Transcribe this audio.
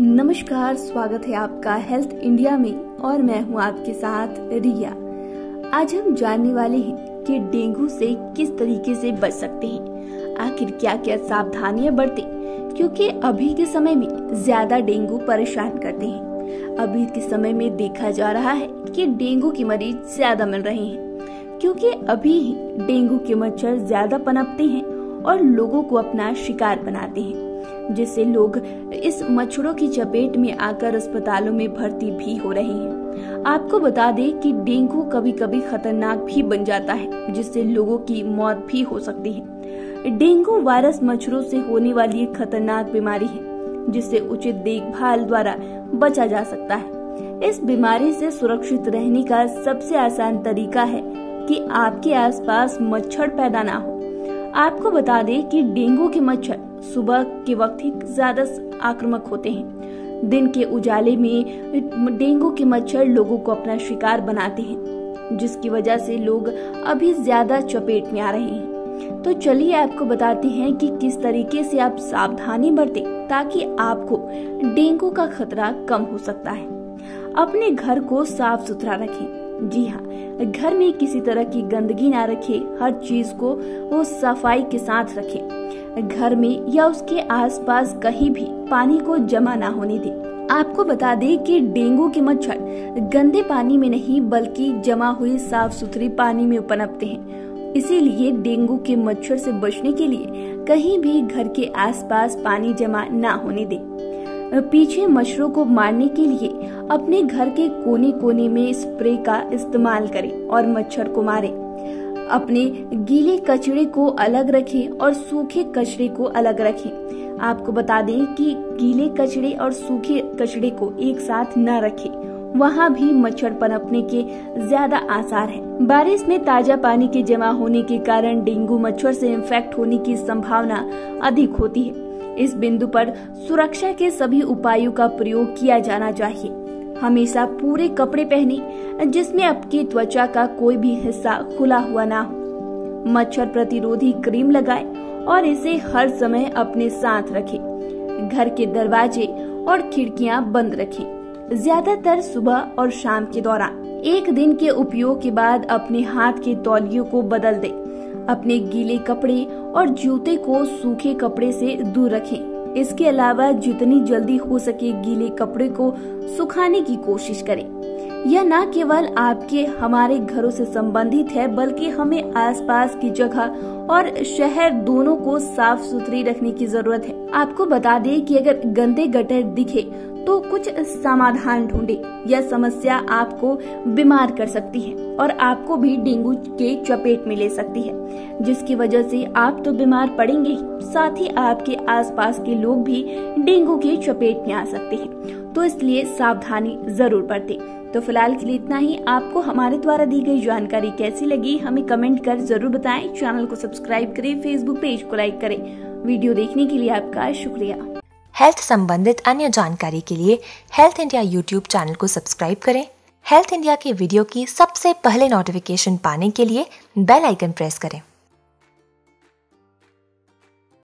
नमस्कार, स्वागत है आपका हेल्थ इंडिया में और मैं हूँ आपके साथ रिया। आज हम जानने वाले हैं कि डेंगू से किस तरीके से बच सकते हैं। आखिर क्या क्या सावधानियाँ बरते? क्योंकि अभी के समय में ज़्यादा डेंगू परेशान करते हैं। अभी के समय में देखा जा रहा है कि डेंगू के मरीज़ ज़्यादा मिल रहे हैं। क्योंकि अभी ही डेंगू के मच्छर ज़्यादा पनपते हैं और लोगों को अपना शिकार बनाते हैं। जिससे लोग इस मच्छरों की चपेट में आकर अस्पतालों में भर्ती भी हो रहे हैं। आपको बता दें कि डेंगू कभी कभी खतरनाक भी बन जाता है, जिससे लोगों की मौत भी हो सकती है। डेंगू वायरस मच्छरों से होने वाली एक खतरनाक बीमारी है, जिससे उचित देखभाल द्वारा बचा जा सकता है। इस बीमारी से सुरक्षित रहने का सबसे आसान तरीका है कि आपके आसपास मच्छर पैदा ना हो। आपको बता दें कि डेंगू के मच्छर सुबह के वक्त ही ज़्यादा आक्रामक होते हैं। दिन के उजाले में, डेंगू के मच्छर लोगों को अपना शिकार बनाते हैं, जिसकी वजह से लोग अभी ज़्यादा चपेट में आ रहे हैं। तो चलिए आपको बताते हैं कि किस तरीके से आप सावधानी बरते ताकि आपको डेंगू का खतरा कम हो सकता है। अपने घर को साफ़ सुथरा रखें। जी हाँ घर में किसी तरह की गंदगी ना रखे, हर चीज़ को वो सफ़ाई के साथ रखे। घर में या उसके आसपास कहीं भी पानी को जमा ना होने दे। आपको बता दें कि डेंगू के मच्छर गंदे पानी में नहीं, बल्कि जमा हुई साफ़ सुथरी पानी में पनपते हैं। इसीलिए डेंगू के मच्छर से बचने के लिए कहीं भी घर के आसपास पानी जमा ना होने दें। पीछे मच्छरों को मारने के लिए अपने घर के कोने कोने में स्प्रे का इस्तेमाल करें और मच्छर को मारें। अपने गीले कचरे को अलग रखें और सूखे कचरे को अलग रखें। आपको बता दें कि गीले कचरे और सूखे कचरे को एक साथ न रखें। वहाँ भी मच्छर पनपने के ज़्यादा आसार है बारिश में ताज़ा पानी के जमा होने के कारण डेंगू मच्छर से इन्फेक्ट होने की संभावना अधिक होती है इस बिंदु पर सुरक्षा के सभी उपायों का प्रयोग किया जाना चाहिए। हमेशा पूरे कपड़े पहने, जिसमें आपकी त्वचा का कोई भी हिस्सा खुला हुआ ना हो। मच्छर प्रतिरोधी क्रीम लगाएँ और इसे हर समय अपने साथ रखें। घर के दरवाजे और खिड़कियाँ बंद रखें। ज़्यादातर सुबह और शाम के दौरान एक दिन के उपयोग के बाद अपने हाथ के तौलियों को बदल दें। अपने गीले कपड़े और जूते को सूखे कपड़े से दूर रखें। इसके अलावा जितनी जल्दी हो सके गीले कपड़े को सुखाने की कोशिश करें। यह न केवल आपके, हमारे घरों से संबंधित है, बल्कि हमें आसपास की जगह और शहर दोनों को साफ़ सुथरी रखने की ज़रूरत है। आपको बता दें कि अगर गंदे गटर दिखे तो कुछ समाधान ढूंढे। यह समस्या आपको बीमार कर सकती है और आपको भी डेंगू के चपेट में ले सकती है, जिसकी वजह से आप तो बीमार पड़ेंगे साथ ही आपके आसपास के लोग भी डेंगू के चपेट में आ सकते हैं। तो इसलिए सावधानी ज़रूर बरतें। तो फ़िलहाल के लिए इतना ही। आपको हमारे द्वारा दी गई जानकारी कैसी लगी, हमें कमेंट कर ज़रूर बताएँ। चैनल को सब्सक्राइब करें फेसबुक पेज को लाइक करें। वीडियो देखने के लिए आपका शुक्रिया। हेल्थ संबंधित अन्य जानकारी के लिए हेल्थ इंडिया यूट्यूब चैनल को सब्सक्राइब करें। हेल्थ इंडिया के वीडियो की सबसे पहले नोटिफिकेशन पाने के लिए बेल आइकन प्रेस करें।